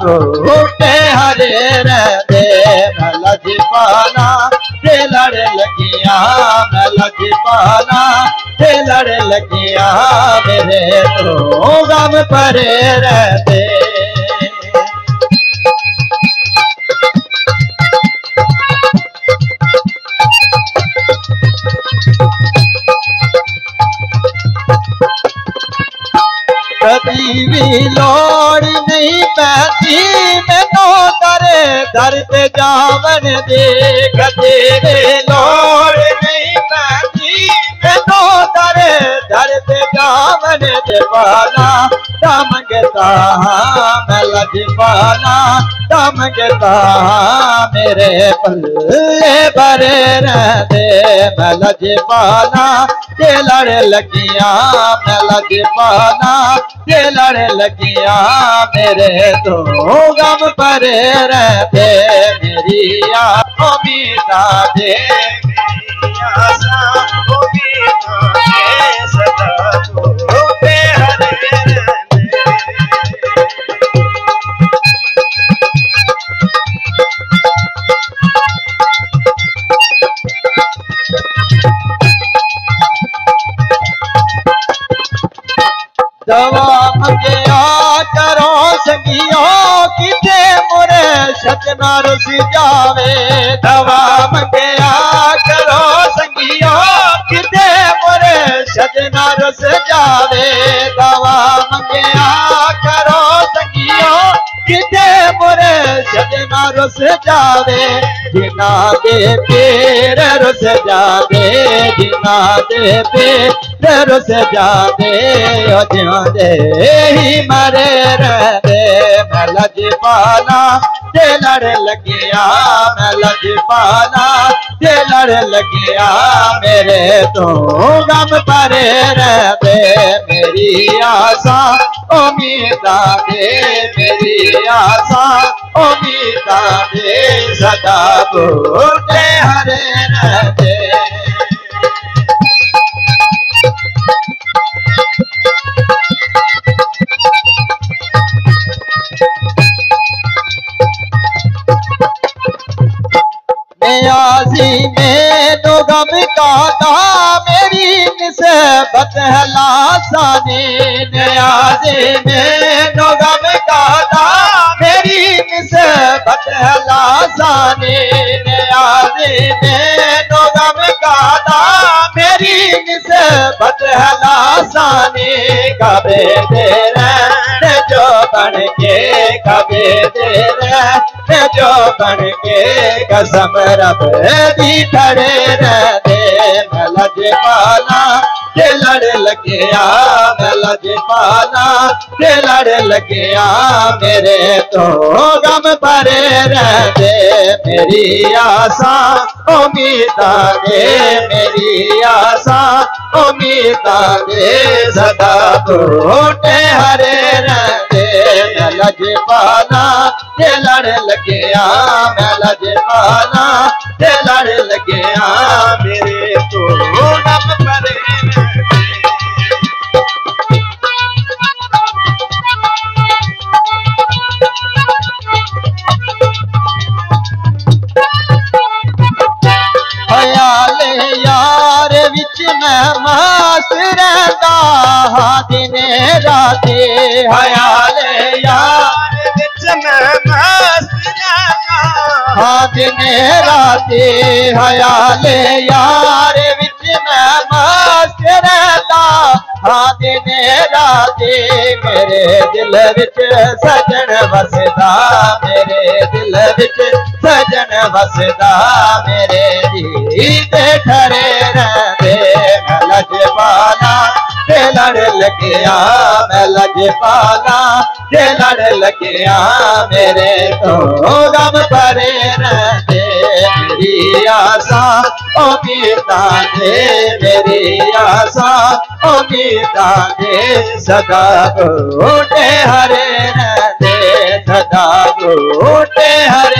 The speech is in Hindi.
हरे रहते मैं लजपाला ते लड़ लगिया लड़ लगिया मेरे तो गम परे रहते। कभी भी लोड़ नहीं पैती मैनो करे दर्द जावन देख तेरे लोड़ नहीं पैती मैनो करे दर्द जावन दे पाला दमगता मैं लजपाला दमगता मेरे पल्ले भरे रहते मैं लजपाला लड़े लगिया मैं लजपाला ते लड़े लगिया मेरे तो गम परे रहते मेरी आँखों मीठा दे मेरी आशा दे सदा। दवा मंगया करो संगियो किते मुरे सजना रुस जावे? दवा मंगया करो संगियो किते मुरे सजना रस जावे? दवा मंगया सजना रुस जावे जिना दे पेर रुस जावे जिना दे पेर रुस जावे, ओ जिंदे ही मरे रहते मैं लजपाला ते लड़ लगिया मैं लजपाला ते लड़ लगिया मेरे तो गम परे रहते मेरी आशा उम्मीदा दे मेरी आशा उम्मीदा दे सदा बूटे हरे रहते न्याजी में तो गम का था, मेरी निस्बत है तो का मेरी निस्बत है लासानी न्याजी में तो गम मेरी निस्बत है लासानी कबे दे जो बन के कबे दे जो बन के, कसम रब दी खड़े रहते ते लड़ लगिया मैं लजपाला ते लड़ लगिया मेरे तो गम परे रहते। मेरी आशा, उम्मीदा दे मेरी आशा, उम्मीदा दे सदा बूटे हरे रहते। मैं लजपाला ते लड़ लगिया मैं लजपाला ते लड़ मेरे मस्त रहता हाँ दिने राते हयाल यार विच मैं मस्त रहता हाँ दिने हयाल यार विच मैं मस्त रहता हाँ दिने राते मेरे दिल विच सजन वसदा मेरे दिल विच सजन वसदा मेरे जी ते ठरे रहते ते लड़ लगिया मैं लजपाला ते लड़ लगिया मेरे तो गम परे रहते। मेरी आशा उम्मीदा दे मेरी आशा उम्मीदा दे सदा बूटे हरे रहते, सदा बूटे हरे